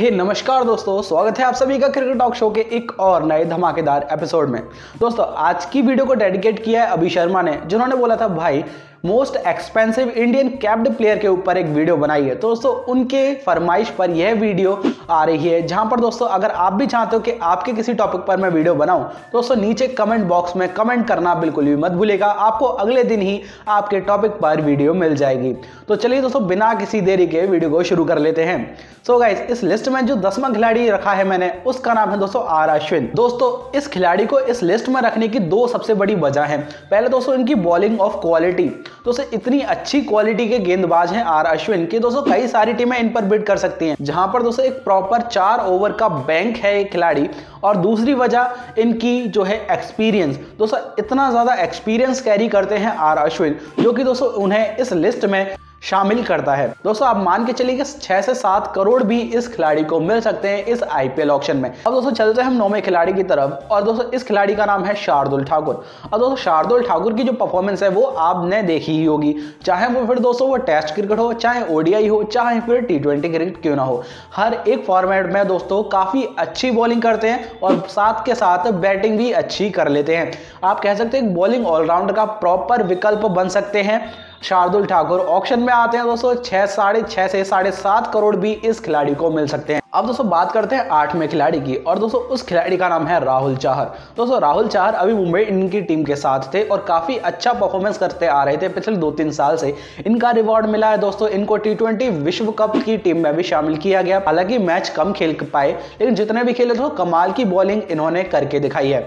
हे hey, नमस्कार दोस्तों स्वागत है आप सभी का क्रिकेट टॉक शो के एक और नए धमाकेदार एपिसोड में। दोस्तों आज की वीडियो को डेडिकेट किया है अभी शर्मा ने जिन्होंने बोला था भाई most expensive Indian capped player के ऊपर एक वीडियो बनाई है। तो दोस्तों, उनके फरमाइश पर यह वीडियो आ रही है, जहाँ पर दोस्तों, अगर आप भी चाहते हो कि आपके किसी टॉपिक पर मैं वीडियो बनाऊँ, दोस्तों, नीचे कमेंट बॉक्स में कमेंट करना बिल्कुल भी मत भूलेगा। आपको अगले दिन ही आपके टॉपिक पर वीडियो मिल जाएगी। तो चलिए दोस्तों, बिना किसी देरी के वीडियो को शुरू कर लेते हैं। सो so गाइस इस लिस्ट में जो दसवां खिलाड़ी रखा है मैंने, उसका नाम है दोस्तों, आर अश्विन दोस्तों, इस खिलाड़ी को इस लिस्ट में रखने की दो सबसे बड़ी वजह है। पहले दोस्तों, इनकी बॉलिंग ऑफ़ क्वालिटी दोस्तों इतनी अच्छी क्वालिटी के गेंदबाज हैं आर अश्विन की दोस्तों कई सारी टीमें इन पर बिट कर सकती हैं। जहाँ पर दोस्तों एक प्रॉपर चार ओवर का बैंक है एक खिलाड़ी और दूसरी वजह इनकी जो है एक्सपीरियंस दोस्तों इतना ज़्यादा एक्सपीरियंस कैरी करते हैं आर अश्विन, जो कि दोस्तों उन्हें इस लिस्ट में शामिल करता है। दोस्तों, आप मान के चलिए कि छह से सात करोड़ भी इस खिलाड़ी को मिल सकते हैं इस आईपीएल ऑक्शन में। अब दोस्तों, चलते हैं हम नौवे खिलाड़ी की तरफ़। और दोस्तों, इस खिलाड़ी का नाम है शार्दुल ठाकुर। अब दोस्तों, शार्दुल ठाकुर की जो परफॉर्मेंस है, वो आपने देखी ही होगी। चाहे वो फिर दोस्तों, वो टेस्ट क्रिकेट हो, चाहे ओडीआई हो, चाहे फिर टी क्रिकेट क्यों ना हो। हर एक फॉर्मेट में दोस्तों, काफ़ी अच्छी बॉलिंग करते हैं और साथ के साथ बैटिंग भी अच्छी कर लेते हैं। आप कह सकते हैं बॉलिंग ऑलराउंडर का प्रॉपर विकल्प बन सकते हैं। शार्दुल ठाकुर। ऑप्शन में आते हैं दोस्तों, छह साढ़े छह से साढ़े सात करोड़ भी इस खिलाड़ी को मिल सकते हैं। अब दोस्तों बात करते हैं आठवें खिलाड़ी की, और दोस्तों उस खिलाड़ी का नाम है राहुल चाहर। दोस्तों राहुल चाहर अभी मुंबई इंडियन की टीम के साथ थे और काफ़ी अच्छा परफॉर्मेंस करते आ रहे थे पिछले दो तीन साल से। इनका रिवॉर्ड मिला है दोस्तों, इनको टी विश्व कप की टीम में भी शामिल किया गया। हालाँकि मैच कम खेल पाए, लेकिन जितने भी खेले तो कमाल की बॉलिंग इन्होंने करके दिखाई है।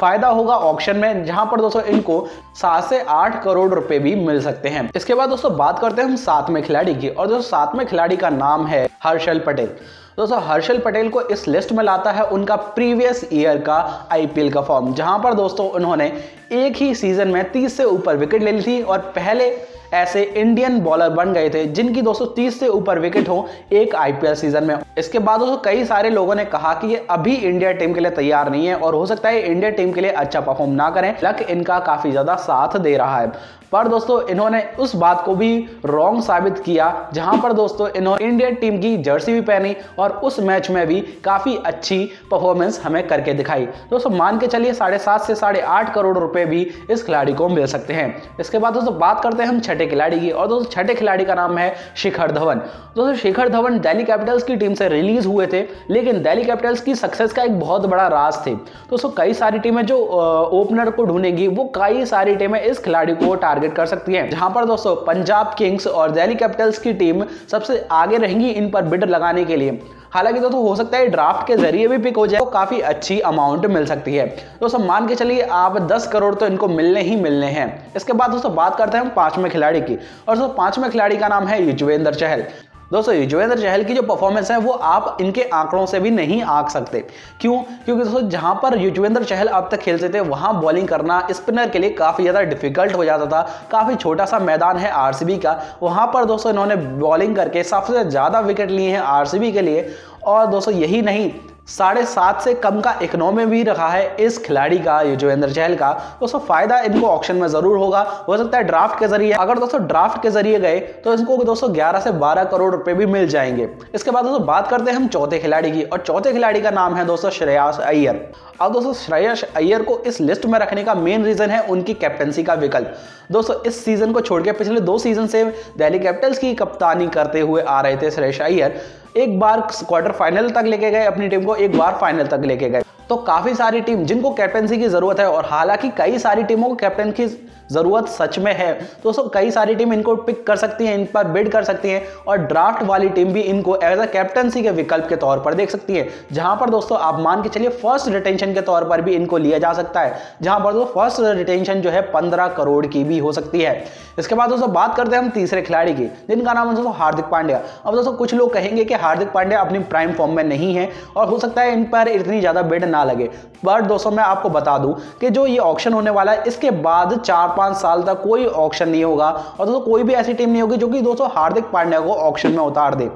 फ़ायदा होगा ऑप्शन में, जहाँ पर दोस्तों इनको सात से आठ करोड़ रुपए भी मिल सकते हैं। इसके बाद दोस्तों बात करते हैं हम सातवें खिलाड़ी की, और दोस्तों सातवें खिलाड़ी का नाम है हर्षल पटेल। दोस्तों, हर्षल पटेल को इस लिस्ट में लाता है उनका प्रीवियस ईयर का आईपीएल का फॉर्म, जहाँ पर दोस्तों उन्होंने एक ही सीज़न में 30 से ऊपर विकेट ले ली थी और पहले ऐसे इंडियन बॉलर बन गए थे, जिनकी 230 से ऊपर विकेट हो एक आईपीएल सीज़न में। इसके बाद दोस्तों कई सारे लोगों ने कहा कि ये अभी इंडिया टीम के लिए तैयार नहीं है और हो सकता है इंडिया टीम के लिए अच्छा परफॉर्म ना करें लक इनका काफ़ी ज़्यादा साथ दे रहा है। पर दोस्तों इन्होंने उस बात को भी रॉन्ग साबित किया, जहाँ पर दोस्तों इन्होंने इंडियन टीम की जर्सी भी पहनी और उस मैच में भी काफ़ी अच्छी परफॉर्मेंस हमें करके दिखाई। दोस्तों मान के चलिए साढ़े सात से साढ़े आठ करोड़ रुपए भी इस खिलाड़ी को मिल सकते हैं। इसके बाद दोस्तों बात करते हैं हम छठे खिलाड़ी की और दोस्तों छठे खिलाड़ी का नाम है शिखर धवन। दोस्तों शिखर धवन दिल्ली कैपिटल्स की टीम से रिलीज़ हुए थे, लेकिन दिल्ली कैपिटल्स की सक्सेस का एक बहुत बड़ा राज थे। दोस्तों कई सारी टीमें जो ओपनर को ढूंढेंगी, वो कई सारी टीमें इस खिलाड़ी को टारगेट कर सकती है। जहाँ पर दोस्तों पंजाब किंग्स और दिल्ली कैपिटल्स की टीम सबसे आगे रहेंगी इन पर बिड लगाने के लिए। हालाँकि दोस्तों, हो सकता है ड्राफ्ट के ज़रिए भी पिक हो जाए तो काफ़ी अच्छी अमाउंट मिल सकती है। दोस्तों, मान के चलिए आप 10 करोड़ तो इनको मिलने ही मिलने हैं। इसके बाद दोस्तों, बात करते हैं हम पाँचवें खिलाड़ी की। और दोस्तों, पाँचवें खिलाड़ी का नाम है युजवेंद्र चहल। दोस्तों युजवेंद्र चहल की जो परफॉर्मेंस है, वो आप इनके आंकड़ों से भी नहीं आंक सकते। क्यों? क्योंकि दोस्तों, जहाँ पर युजवेंद्र चहल अब तक खेलते थे, वहाँ बॉलिंग करना स्पिनर के लिए काफ़ी ज़्यादा डिफ़िकल्ट हो जाता था। काफ़ी छोटा सा मैदान है आरसीबी का। वहाँ पर दोस्तों, इन्होंने बॉलिंग करके सबसे ज़्यादा विकेट लिए हैं आरसीबी के लिए। और दोस्तों, यही नहीं साढ़े सात से कम का इकोनॉमी भी रखा है इस खिलाड़ी का युजवेंद्र चहल का। दोस्तों, फ़ायदा इनको ऑप्शन में ज़रूर होगा। हो सकता है ड्राफ्ट के ज़रिए। अगर दोस्तों ड्राफ्ट के ज़रिए गए तो इनको दोस्तों 11 से 12 करोड़ रुपए भी मिल जाएँगे। इसके बाद दोस्तों, बात करते हैं हम चौथे खिलाड़ी की। और चौथे खिलाड़ी का नाम है दोस्तों श्रेयास अय्यर। अब दोस्तों, श्रेयस अय्यर को इस लिस्ट में रखने का मेन रीजन है उनकी कैप्टनसी का विकल्प। दोस्तों, इस सीज़न को छोड़ के पिछले दो सीज़न से दिल्ली कैपिटल्स की कप्तानी करते हुए आ रहे थे श्रेयस अय्यर। एक बार क्वार्टर फाइनल तक लेके गए, अपनी टीम को एक बार फाइनल तक लेके गए। तो काफ़ी सारी टीम जिनको कैप्टनसी की ज़रूरत है और हालाँकि कई सारी टीमों को कैप्टन की ज़रूरत सच में है। दोस्तों कई सारी टीम इनको पिक कर सकती हैं, इन पर बिड कर सकती हैं और ड्राफ्ट वाली टीम भी इनको एज अ कैप्टनसी के विकल्प के तौर पर देख सकती है। जहाँ पर दोस्तों, आप मान के चलिए फ़र्स्ट रिटेंशन के तौर पर भी इनको लिया जा सकता है। जहाँ पर दोस्तों फ़र्स्ट रिटेंशन जो है पंद्रह करोड़ की भी हो सकती है। इसके बाद दोस्तों, बात करते हैं हम तीसरे खिलाड़ी की, जिनका नाम है दोस्तों हार्दिक पांड्या। अब दोस्तों, कुछ लोग कहेंगे कि हार्दिक पांड्या अपनी प्राइम फॉर्म में नहीं है और हो सकता है इन पर इतनी ज़्यादा बिड ना लगे। बट दोस्तों, मैं आपको बता दूँ कि जो ये ऑप्शन होने वाला है, इसके बाद चार पाँच साल तक कोई ऑप्शन नहीं होगा और दोस्तों, कोई भी ऐसी टीम नहीं होगी जो कि दोस्तों, हार्दिक पांड्या को ऑप्शन में उतार दे।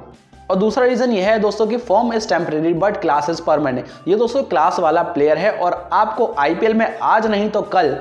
और दूसरा रीजन ये है दोस्तों कि form is temporary but class is permanent ये दोस्तों क्लास वाला प्लेयर है और आपको आईपीएल में आज नहीं तो कल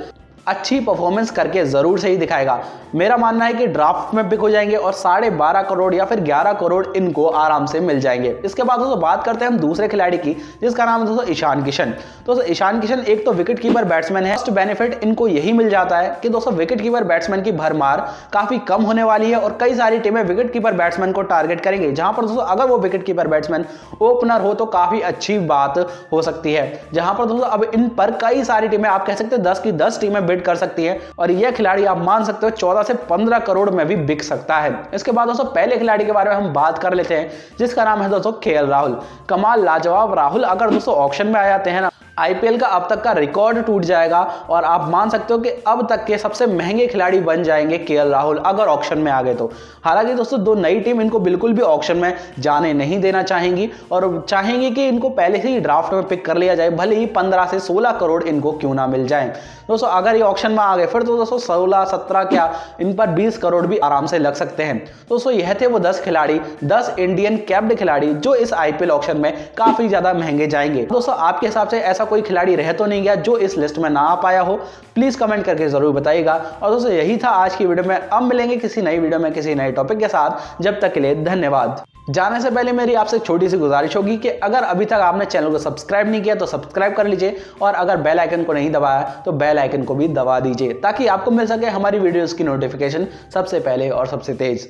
अच्छी परफॉर्मेंस करके ज़रूर से ही दिखाएगा। मेरा मानना है कि ड्राफ्ट में पिक हो जाएँगे और साढ़े बारह करोड़ या फिर ग्यारह करोड़ इनको आराम से मिल जाएँगे। इसके बाद दोस्तों, बात करते हैं हम दूसरे खिलाड़ी की, जिसका नाम है दोस्तों ईशान किशन। दोस्तों, ईशान किशन एक तो विकेट कीपर बैट्समैन है। फ़र्स्ट बेनिफिट इनको यही मिल जाता है कि दोस्तों विकेट कीपर बैट्समैन की भरमार काफ़ी कम होने वाली है और कई सारी टीमें विकेट कीपर बैट्समैन को टारगेट करेंगे। जहाँ पर दोस्तों, अगर वो विकेट कीपर बैट्समैन ओपनर हो तो काफ़ी अच्छी बात हो सकती है। जहाँ पर दोस्तों, अब इन पर कई सारी टीमें आप कह सकते हैं दस की दस टीमें बिड कर सकती है और यह खिलाड़ी आप मान सकते हो चौदह से पंद्रह करोड़ में भी बिक सकता है। इसके बाद दोस्तों, पहले खिलाड़ी के बारे में हम बात कर लेते हैं, जिसका नाम है दोस्तों, के राहुल। कमाल, लाजवाब राहुल, अगर दोस्तों ऑप्शन में आ जाते हैं ना आईपीएल का अब तक का रिकॉर्ड टूट जाएगा और आप मान सकते हो कि अब तक के सबसे महँगे खिलाड़ी बन जाएँगे के राहुल, अगर ऑप्शन में आ गए तो। हालाँकि दोस्तों, दो नई टीम इनको बिल्कुल भी ऑप्शन में जाने नहीं देना चाहेंगी और चाहेंगी कि इनको पहले से ही ड्राफ्ट में पिक कर लिया जाए, भले ही पंद्रह से सोलह करोड़ इनको क्यों ना मिल जाए। दोस्तों, अगर ये ऑप्शन में आ गए, फिर तो दोस्तों सोलह, सत्रह क्या, इन पर बीस करोड़ भी आराम से लग सकते हैं। दोस्तों, यह थे वो दस खिलाड़ी, दस इंडियन कैप्ड खिलाड़ी, जो इस आईपीएल ऑप्शन में काफ़ी ज़्यादा महँगे जाएँगे। दोस्तों, आपके हिसाब से ऐसा कोई खिलाड़ी रह तो नहीं गया, जो इस लिस्ट में ना आ पाया हो प्लीज़ कमेंट करके ज़रूर बताइएगा। और दोस्तों, यही था आज की वीडियो में। अब मिलेंगे किसी नई वीडियो में किसी नए टॉपिक के साथ। जब तक के लिए धन्यवाद। जाने से पहले मेरी आपसे छोटी सी गुजारिश होगी कि अगर अभी तक आपने चैनल को सब्सक्राइब नहीं किया तो सब्सक्राइब कर लीजिए। और अगर बेल आइकन को नहीं दबाया तो बेल आइकन को भी दबा दीजिए, ताकि आपको मिल सके हमारी वीडियोस की नोटिफिकेशन सबसे पहले और सबसे तेज।